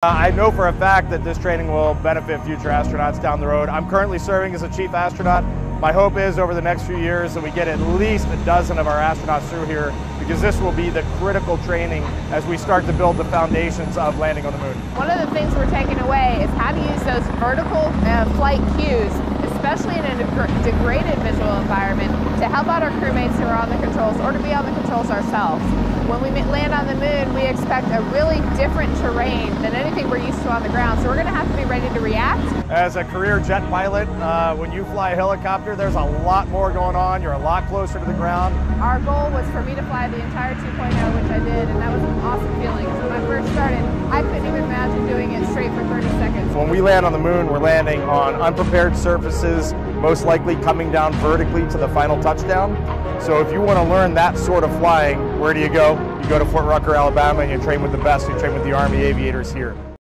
Uh, I know for a fact that this training will benefit future astronauts down the road. I'm currently serving as a chief astronaut. My hope is over the next few years that we get at least a dozen of our astronauts through here because this will be the critical training as we start to build the foundations of landing on the moon. One of the things we're taking away is how to use those vertical uh, flight cues especially in a degraded visual environment, to help out our crewmates who are on the controls or to be on the controls ourselves. When we land on the moon, we expect a really different terrain than anything we're used to on the ground, so we're going to have to be ready to react. As a career jet pilot, uh, when you fly a helicopter, there's a lot more going on. You're a lot closer to the ground. Our goal was for me to fly the entire 2.0, which I did, and that was an awesome feeling. So when I first started, I couldn't even imagine doing it straight for 30 seconds. When we land on the moon, we're landing on unprepared surfaces, most likely coming down vertically to the final touchdown. So if you want to learn that sort of flying, where do you go? You go to Fort Rucker, Alabama, and you train with the best. You train with the Army aviators here.